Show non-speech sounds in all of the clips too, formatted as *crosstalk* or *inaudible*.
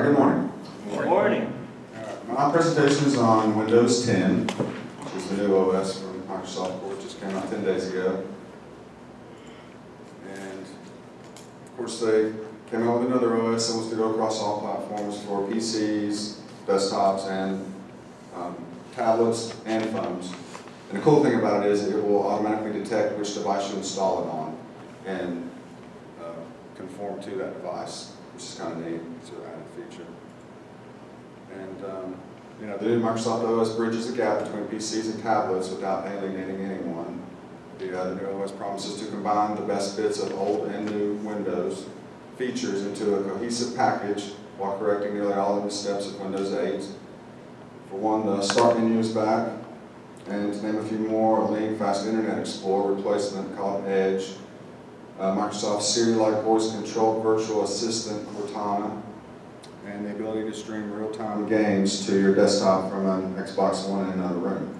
right, good morning. Good morning. My presentation is on Windows 10, which is the new OS from Microsoft, which just came out 10 days ago. And of course, they came out with another OS that wants to go across all platforms for PCs, desktops, and um, tablets and phones. And the cool thing about it is it will automatically detect which device you install it on and uh, conform to that device, which is kind of neat. It's an added feature. And, um, you know, the new Microsoft OS bridges the gap between PCs and tablets without alienating anyone. The, uh, the new OS promises to combine the best bits of old and new Windows features into a cohesive package while correcting nearly all of the steps of Windows 8. For one, the start menu is back, and to name a few more, a lean, fast Internet Explorer replacement called Edge, uh, Microsoft Siri-like voice controlled virtual assistant Cortana, and the ability to stream real-time games to your desktop from an Xbox One in another room.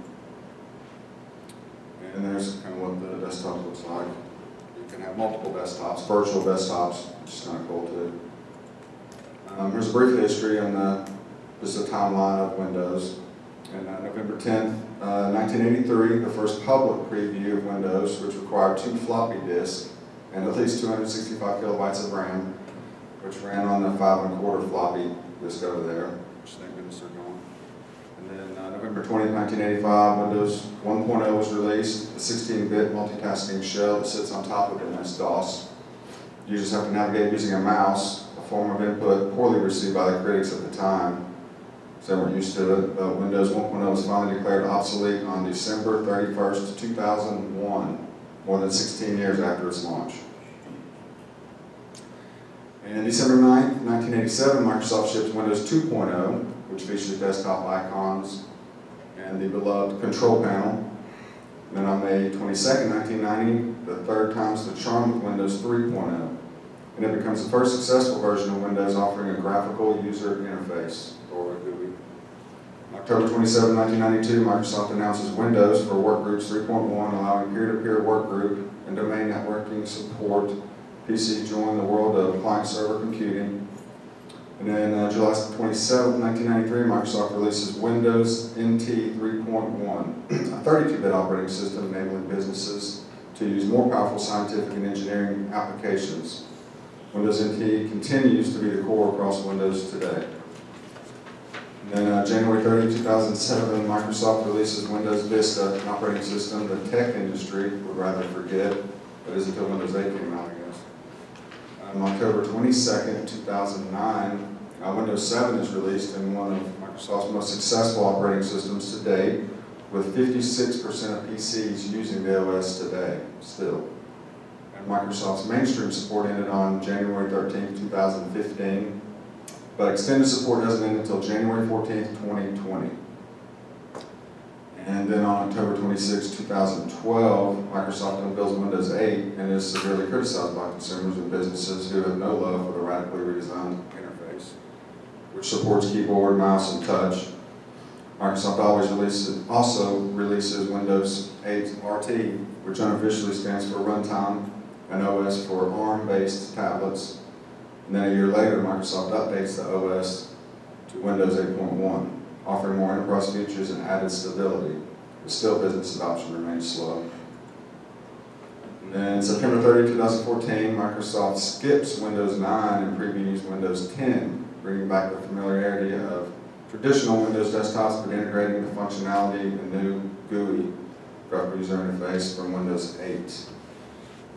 And there's kind of what the desktop looks like. You can have multiple desktops, virtual desktops, which is kind of cool too. Um, here's a brief history on the, is a timeline of Windows. And uh, November 10th, uh, 1983, the first public preview of Windows, which required two floppy disks and at least 265 kilobytes of RAM, which ran on the five and a quarter floppy disk over there, which thank goodness they're gone. And then uh, November 20, 1985, Windows 1.0 was released, a 16-bit multitasking shell that sits on top of MS-DOS. Users have to navigate using a mouse, a form of input poorly received by the critics at the time. So we're used to it. Windows 1.0 was finally declared obsolete on December 31st, 2001, more than 16 years after its launch. And December 9th, 1987, Microsoft shipped Windows 2.0, which features desktop icons and the beloved control panel. And then on May 22nd, 1990, the third time's the charm with Windows 3.0. And it becomes the first successful version of Windows offering a graphical user interface, or. October 27, 1992, Microsoft announces Windows for Workgroups 3.1, allowing peer-to-peer -peer workgroup and domain networking support PCs join the world of client-server computing. And then uh, July 27, 1993, Microsoft releases Windows NT 3.1, a 32-bit operating system enabling businesses to use more powerful scientific and engineering applications. Windows NT continues to be the core across Windows today. And then uh, January 30, 2007, Microsoft releases Windows Vista, an operating system the tech industry would rather forget, but is until Windows 8 came out, on October 22nd, 2009, uh, Windows 7 is released in one of Microsoft's most successful operating systems to date, with 56% of PCs using the OS today, still. And Microsoft's mainstream support ended on January 13, 2015, but extended support doesn't end until January 14, 2020. And then on October 26, 2012, Microsoft unveils Windows 8 and is severely criticized by consumers and businesses who have no love for the radically redesigned interface, which supports keyboard, mouse, and touch. Microsoft always releases, also releases Windows 8 RT, which unofficially stands for Runtime, and OS for ARM-based tablets. And then a year later, Microsoft updates the OS to Windows 8.1 offering more enterprise features and added stability, but still business adoption remains slow. And then September 30, 2014, Microsoft skips Windows 9 and previews Windows 10, bringing back the familiarity of traditional Windows desktops, but integrating the functionality of the new GUI, graphical user interface, from Windows 8.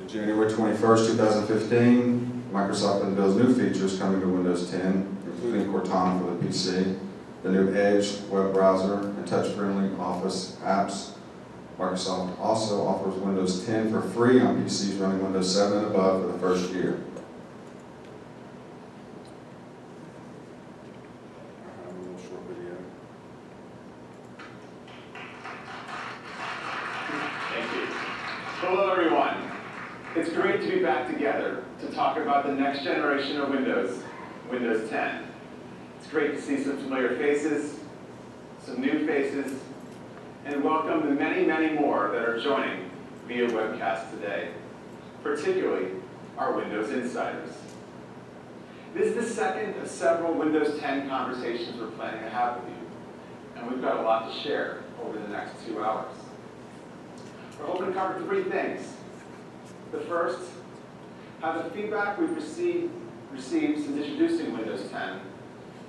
On January 21, 2015, Microsoft unveils new features coming to Windows 10, including Cortana for the PC, the new Edge web browser, and touch-friendly Office apps. Microsoft also offers Windows 10 for free on PCs running Windows 7 and above for the first year. Thank you. Hello, everyone. It's great to be back together to talk about the generation of Windows, Windows 10 It's great to see some familiar faces, some new faces, and welcome the many, many more that are joining via webcast today, particularly our Windows Insiders. This is the second of several Windows 10 conversations we're planning to have with you, and we've got a lot to share over the next two hours. We're hoping to cover three things. The first, how the feedback we've received, received since introducing Windows 10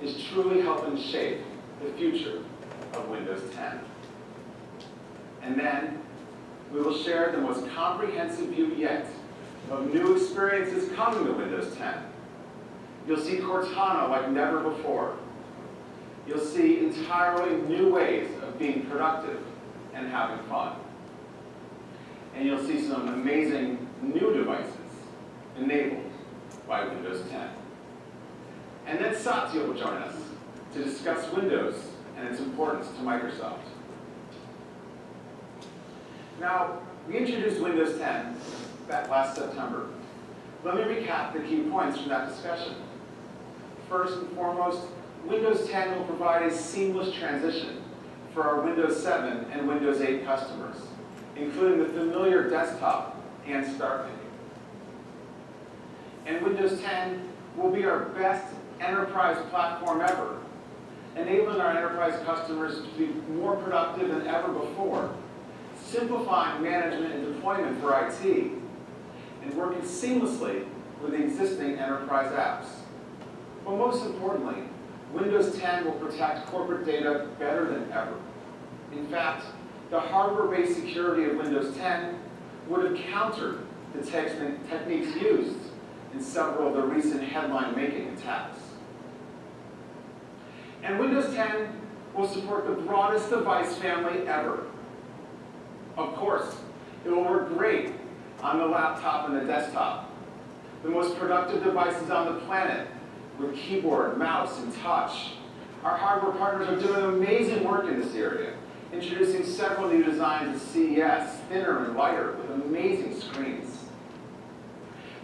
is truly helping shape the future of Windows 10. And then, we will share the most comprehensive view yet of new experiences coming to Windows 10. You'll see Cortana like never before. You'll see entirely new ways of being productive and having fun. And you'll see some amazing new devices enabled by Windows 10. And then Satya will join us to discuss Windows and its importance to Microsoft. Now, we introduced Windows 10 back last September. Let me recap the key points from that discussion. First and foremost, Windows 10 will provide a seamless transition for our Windows 7 and Windows 8 customers, including the familiar desktop and start menu. And Windows 10 will be our best enterprise platform ever, enabling our enterprise customers to be more productive than ever before, simplifying management and deployment for IT, and working seamlessly with the existing enterprise apps. But most importantly, Windows 10 will protect corporate data better than ever. In fact, the hardware-based security of Windows 10 would have countered the techniques used in several of the recent headline-making attacks. And Windows 10 will support the broadest device family ever. Of course, it will work great on the laptop and the desktop, the most productive devices on the planet, with keyboard, mouse, and touch. Our hardware partners are doing amazing work in this area, introducing several new designs at CES, thinner and lighter, with amazing screens.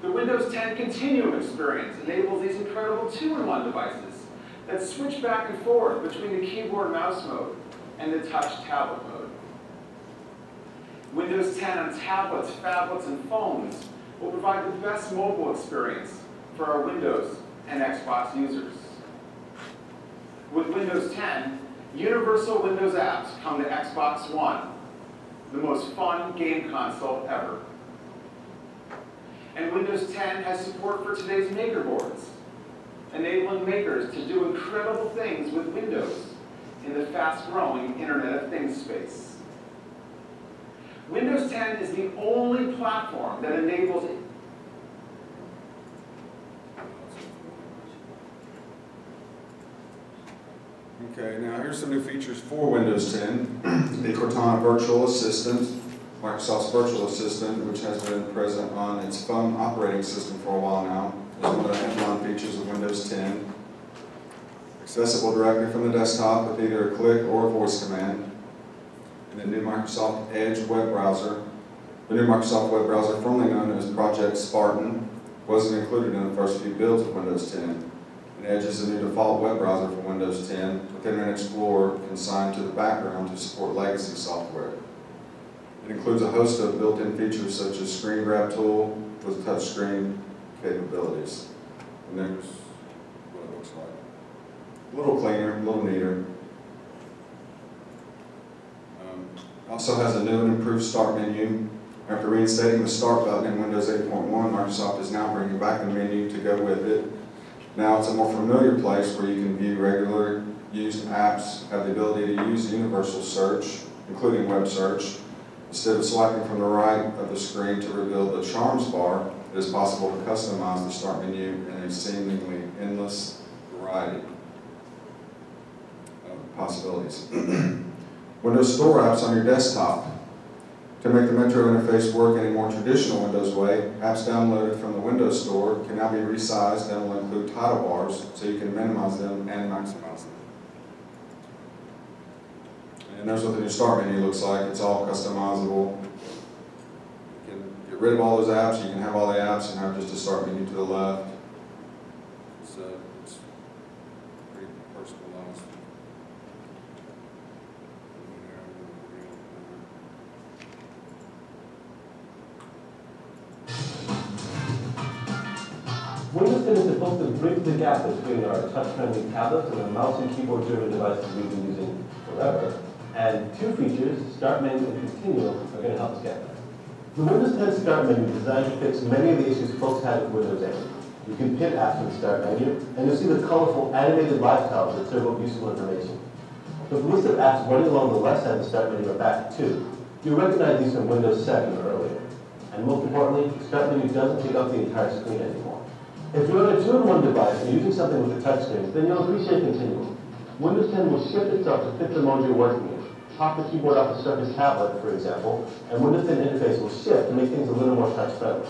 The Windows 10 Continuum experience enables these incredible two-in-one devices that switch back and forth between the keyboard mouse mode and the touch tablet mode. Windows 10 on tablets, phablets, and phones will provide the best mobile experience for our Windows and Xbox users. With Windows 10, universal Windows apps come to Xbox One, the most fun game console ever. And Windows 10 has support for today's maker boards, enabling makers to do incredible things with Windows in the fast-growing Internet of Things space. Windows 10 is the only platform that enables Okay, now here's some new features for Windows 10. *clears throat* the Cortana Virtual Assistant, Microsoft's Virtual Assistant, which has been present on its phone operating system for a while now, is one of the headline features of Windows 10. Accessible directly from the desktop with either a click or a voice command. And the new Microsoft Edge web browser. The new Microsoft web browser, formerly known as Project Spartan, wasn't included in the first few builds of Windows 10. And Edge is the new default web browser for Windows 10, with Internet Explorer consigned to the background to support legacy software. It includes a host of built-in features such as screen grab tool with touchscreen capabilities. And there's what it looks like. A little cleaner, a little neater. Um, also has a new and improved start menu. After reinstating the start button in Windows 8.1, Microsoft is now bringing back the menu to go with it. Now it's a more familiar place where you can view regular used apps, have the ability to use universal search, including web search. Instead of selecting from the right of the screen to reveal the charms bar, it is possible to customize the start menu in a seemingly endless variety of possibilities. *clears throat* Windows Store apps on your desktop. To make the Metro interface work in a more traditional Windows way, apps downloaded from the Windows Store can now be resized and will include title bars so you can minimize them and maximize them. And there's what the new start menu looks like. It's all customizable. You can get rid of all those apps. You can have all the apps and have just a start menu to the left. So uh, it's pretty personalized. Windows 10 is supposed to bridge the gap between our touch-friendly tablets and the mouse and keyboard-driven devices we've been using forever. And two features, Start Menu and Continuum, are going to help us get there. The Windows 10 Start Menu is designed to fix many of the issues folks had with Windows 8. You can pin apps in the Start menu, and you'll see the colorful animated live tiles that serve up useful information. The list of apps running along the left side of the Start menu are back too. You'll recognize these from Windows 7 or earlier. And most importantly, the Start menu doesn't take up the entire screen anymore. If you're on a two-in-one device and using something with a touchscreen, then you'll appreciate Continuum. Windows 10 will shift itself to fit the mode you're working in. Pop the keyboard off the Surface tablet, for example, and Windows 10 interface will shift to make things a little more touch-friendly.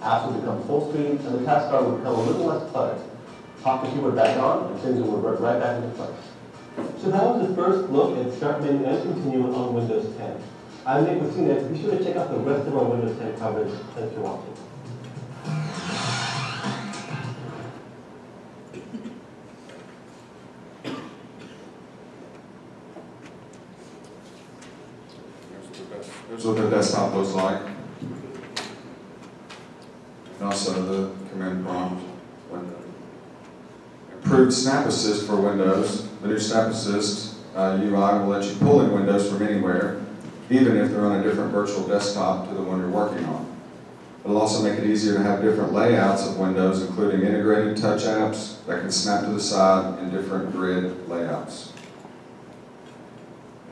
Apps will become full screen, and the taskbar will become a little less cluttered. Pop the keyboard back on, and things will revert right back into place. So that was the first look at Start Menu and Continuum on Windows 10. I'm Nick Messina. Be sure to check out the rest of our Windows 10 coverage. Thanks for watching. Desktop looks like. And also the command prompt window. Improved Snap Assist for Windows. The new Snap Assist uh, UI will let you pull in windows from anywhere, even if they're on a different virtual desktop to the one you're working on. It'll also make it easier to have different layouts of windows, including integrated touch apps that can snap to the side in different grid layouts.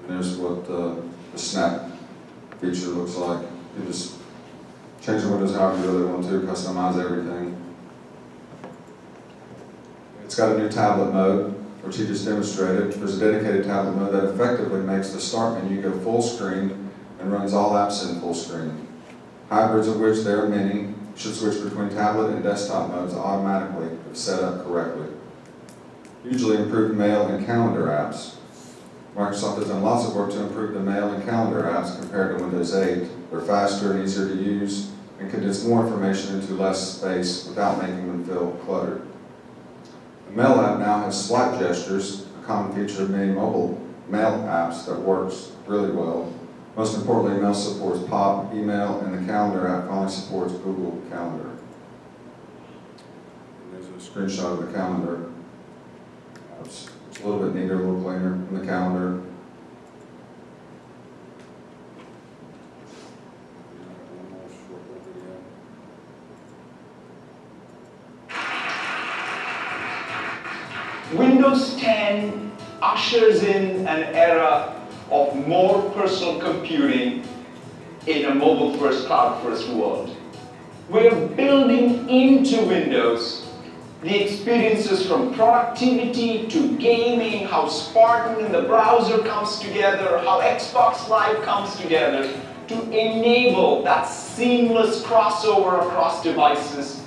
And there's what uh, the snap feature looks like. You just change the windows however you really want to, customize everything. It's got a new tablet mode, which he just demonstrated. There's a dedicated tablet mode that effectively makes the start menu go full screen and runs all apps in full screen. Hybrids of which there are many should switch between tablet and desktop modes automatically if set up correctly. Usually improved mail and calendar apps. Microsoft has done lots of work to improve the mail and calendar apps compared to Windows 8. They're faster and easier to use and condense more information into less space without making them feel cluttered. The Mail app now has swipe gestures, a common feature of many mobile mail apps that works really well. Most importantly, Mail supports POP, email, and the Calendar app finally supports Google Calendar. And There's a screenshot of the calendar. It's a little bit neater, a little cleaner than the calendar. Windows 10 ushers in an era of more personal computing in a mobile-first, cloud-first world. We are building into Windows the experiences from productivity to gaming, how Spartan and the browser comes together, how Xbox Live comes together to enable that seamless crossover across devices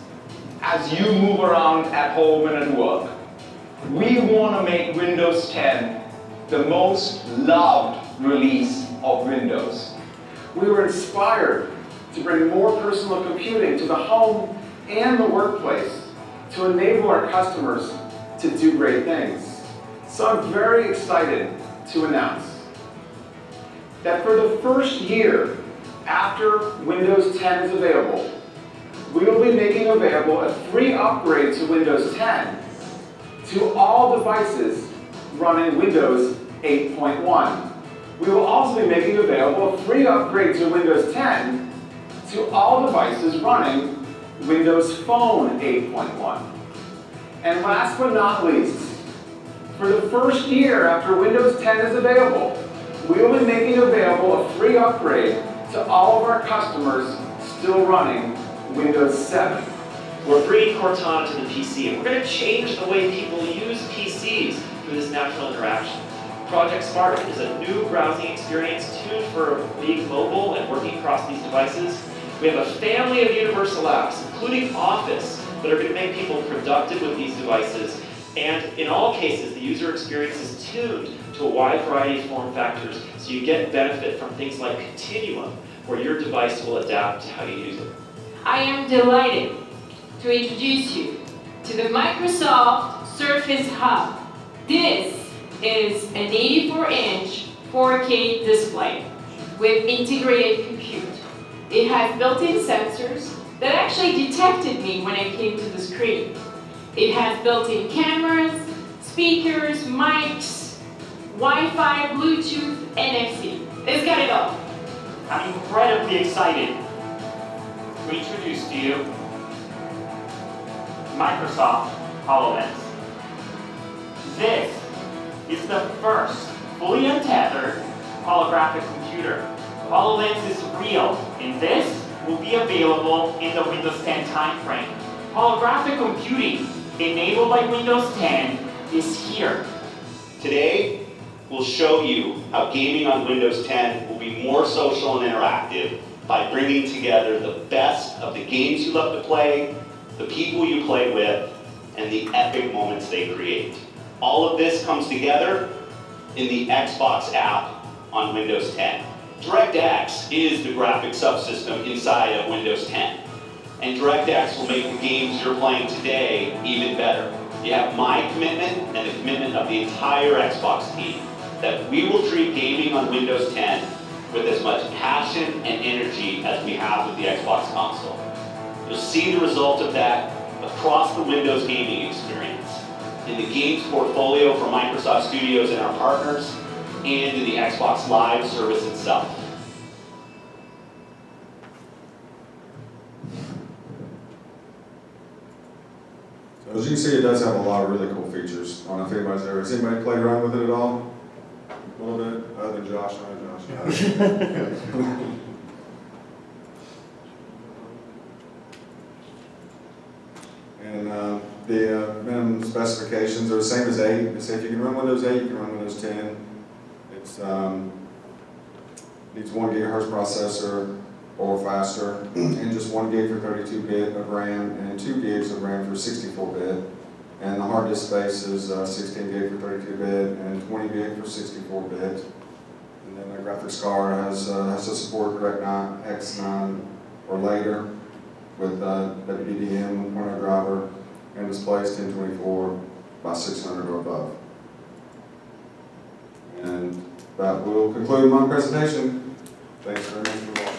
as you move around at home and at work. We want to make Windows 10 the most loved release of Windows. We were inspired to bring more personal computing to the home and the workplace to enable our customers to do great things. So I'm very excited to announce that for the first year after Windows 10 is available, we will be making available a free upgrade to Windows 10 to all devices running Windows 8.1. We will also be making available a free upgrade to Windows 10 to all devices running Windows Phone 8.1. And last but not least, for the first year after Windows 10 is available, we will be making available a free upgrade to all of our customers still running Windows 7. We're bringing Cortana to the PC, and we're going to change the way people use PCs through this natural interaction. Project Spartan is a new browsing experience tuned for being mobile and working across these devices. We have a family of universal apps, including Office, that are going to make people productive with these devices. And in all cases, the user experience is tuned to a wide variety of form factors, so you get benefit from things like Continuum, where your device will adapt to how you use it. I am delighted to introduce you to the Microsoft Surface Hub. This is an 84-inch 4K display with integrated compute. It has built-in sensors, that actually detected me when I came to the screen. It has built-in cameras, speakers, mics, Wi-Fi, Bluetooth, NFC. It's got it all. I'm incredibly excited to introduce to you Microsoft HoloLens. This is the first fully untethered holographic computer. HoloLens is real, and this will be available in the Windows 10 timeframe. Holographic computing enabled by Windows 10 is here. Today, we'll show you how gaming on Windows 10 will be more social and interactive by bringing together the best of the games you love to play, the people you play with, and the epic moments they create. All of this comes together in the Xbox app on Windows 10. DirectX is the graphic subsystem inside of Windows 10. And DirectX will make the games you're playing today even better. You have my commitment and the commitment of the entire Xbox team that we will treat gaming on Windows 10 with as much passion and energy as we have with the Xbox console. You'll see the result of that across the Windows gaming experience, in the games portfolio for Microsoft Studios and our partners, and in the Xbox Live service itself. As you can see, it does have a lot of really cool features. I don't know if anybody's ever, has anybody played around with it at all? A little bit, other than Josh, I know Josh. *laughs* *laughs* And uh, the uh, minimum specifications are the same as 8. They say if you can run Windows 8, you can run Windows 10. It um, needs 1 gigahertz processor or faster, and just 1 gig for 32 bit of RAM, and 2 gigs of RAM for 64 bit. And the hard disk space is uh, 16 gig for 32 bit and 20 gig for 64 bit. And then the graphics card has, uh, has to support DirectX X9 or later with uh, WDDM 1.0 driver and in 1024 by 600 or above. And that will conclude my presentation. Thanks very much for watching.